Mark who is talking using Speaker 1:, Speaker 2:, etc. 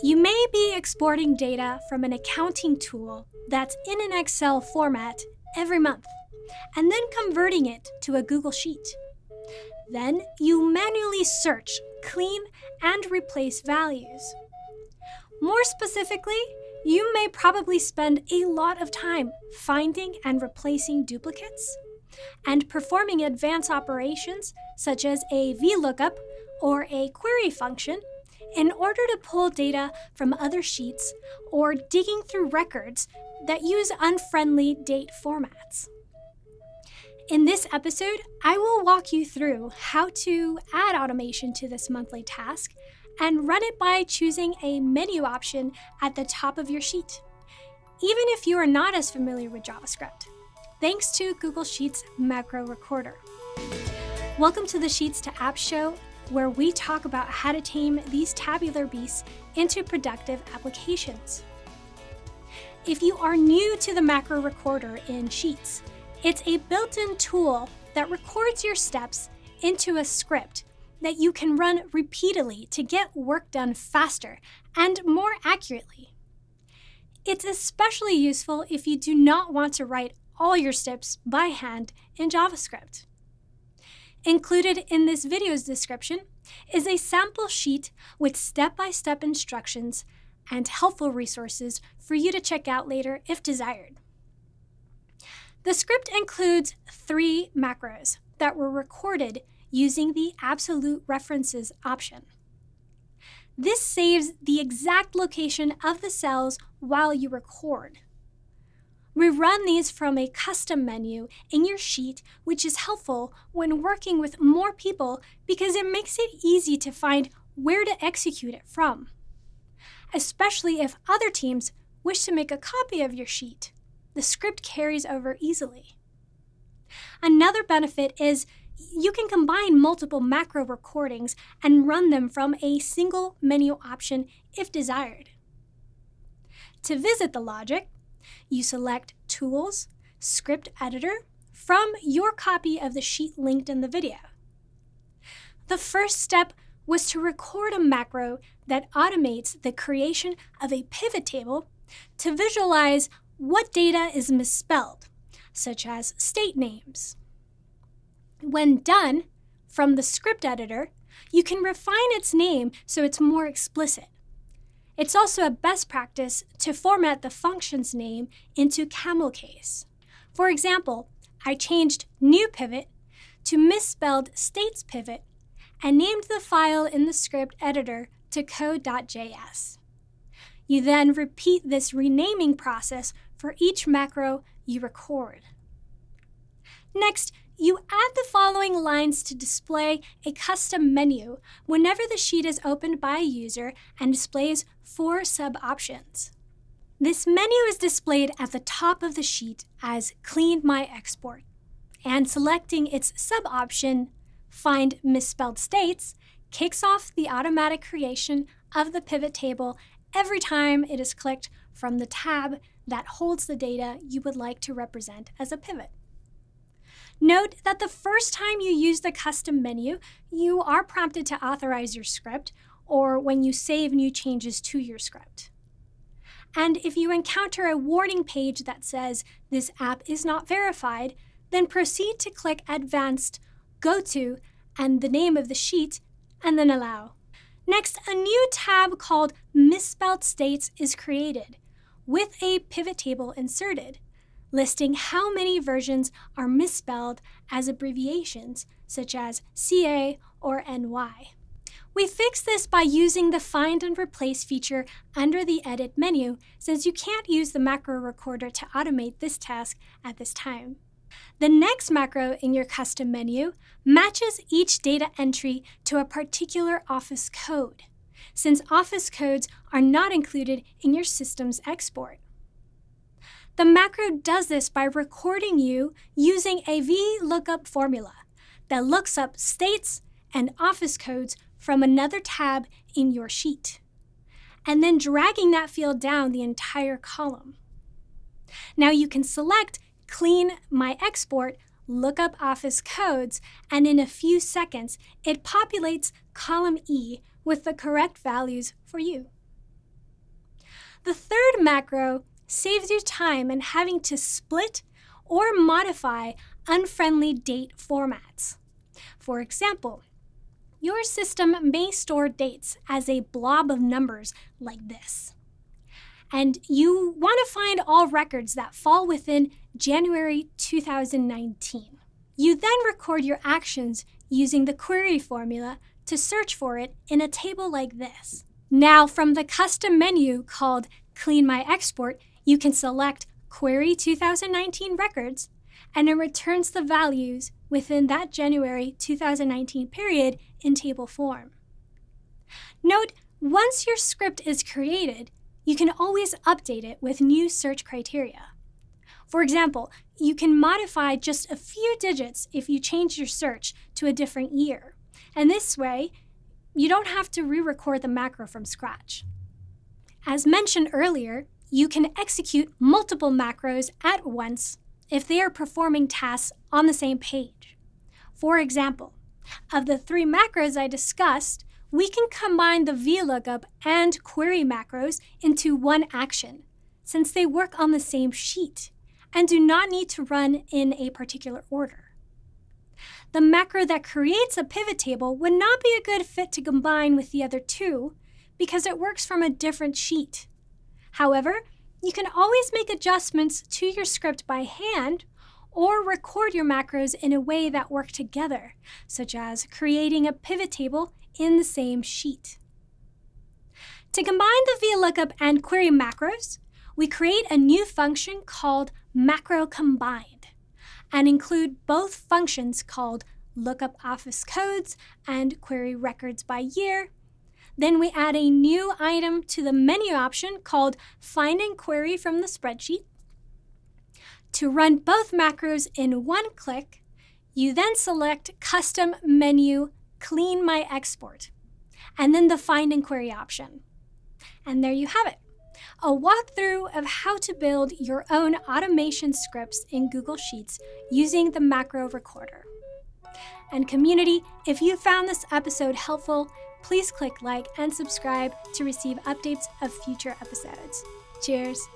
Speaker 1: You may be exporting data from an accounting tool that's in an Excel format every month and then converting it to a Google Sheet. Then you manually search, clean, and replace values. More specifically, you may probably spend a lot of time finding and replacing duplicates and performing advanced operations such as a VLOOKUP or a query function in order to pull data from other sheets or digging through records that use unfriendly date formats. In this episode, I will walk you through how to add automation to this monthly task and run it by choosing a menu option at the top of your sheet, even if you are not as familiar with JavaScript, thanks to Google Sheets Macro Recorder. Welcome to the Sheets to Apps show, where we talk about how to tame these tabular beasts into productive applications. If you are new to the macro recorder in Sheets, it's a built in tool that records your steps into a script that you can run repeatedly to get work done faster and more accurately. It's especially useful if you do not want to write all your steps by hand in JavaScript. Included in this video's description is a sample sheet with step by step instructions and helpful resources for you to check out later if desired. The script includes three macros that were recorded using the absolute references option. This saves the exact location of the cells while you record. We run these from a custom menu in your sheet, which is helpful when working with more people because it makes it easy to find where to execute it from, especially if other teams wish to make a copy of your sheet. The script carries over easily. Another benefit is you can combine multiple macro recordings and run them from a single menu option if desired. To visit the logic, you select Tools, Script Editor from your copy of the sheet linked in the video. The first step was to record a macro that automates the creation of a pivot table to visualize what data is misspelled, such as state names. When done, from the script editor, you can refine its name so it's more explicit. It's also a best practice to format the function's name into camel case. For example, I changed new pivot to misspelled states pivot and named the file in the script editor to code.js. You then repeat this renaming process for each macro you record. Next, add the following lines to display a custom menu whenever the sheet is opened by a user and displays four sub options. This menu is displayed at the top of the sheet as Clean My Export, and selecting its sub option, Find Misspelled States, kicks off the automatic creation of the pivot table every time it is clicked from the tab that holds the data you would like to represent as a pivot. Note that the first time you use the custom menu, you are prompted to authorize your script or when you save new changes to your script. And if you encounter a warning page that says this app is not verified, then proceed to click Advanced, Go to, and the name of the sheet, and then Allow. Next, a new tab called Misspelled States is created with a pivot table inserted listing how many versions are misspelled as abbreviations, such as CA or NY. We fix this by using the Find and Replace feature under the Edit menu, since you can't use the macro recorder to automate this task at this time. The next macro in your custom menu matches each data entry to a particular Office code, since Office codes are not included in your system's export. The macro does this by recording you using a VLOOKUP formula that looks up states and office codes from another tab in your sheet, and then dragging that field down the entire column. Now you can select Clean My Export, look up office codes, and in a few seconds, it populates column E with the correct values for you. The third macro saves you time in having to split or modify unfriendly date formats. For example, your system may store dates as a blob of numbers like this. And you want to find all records that fall within January 2019. You then record your actions using the query formula to search for it in a table like this. Now, from the custom menu called Clean My Export, you can select Query 2019 Records, and it returns the values within that January 2019 period in table form. Note, once your script is created, you can always update it with new search criteria. For example, you can modify just a few digits if you change your search to a different year. And this way, you don't have to re record the macro from scratch. As mentioned earlier, you can execute multiple macros at once if they are performing tasks on the same page. For example, of the three macros I discussed, we can combine the VLOOKUP and query macros into one action, since they work on the same sheet and do not need to run in a particular order. The macro that creates a pivot table would not be a good fit to combine with the other two because it works from a different sheet. However, you can always make adjustments to your script by hand or record your macros in a way that work together, such as creating a pivot table in the same sheet. To combine the VLOOKUP and query macros, we create a new function called macro combined and include both functions called lookup office codes and query records by year. Then we add a new item to the menu option called find and query from the spreadsheet. To run both macros in one click, you then select custom menu clean my export and then the find and query option. And there you have it a walkthrough of how to build your own automation scripts in Google Sheets using the macro recorder. And community, if you found this episode helpful, please click like and subscribe to receive updates of future episodes. Cheers!